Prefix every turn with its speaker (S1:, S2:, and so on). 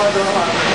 S1: どうも。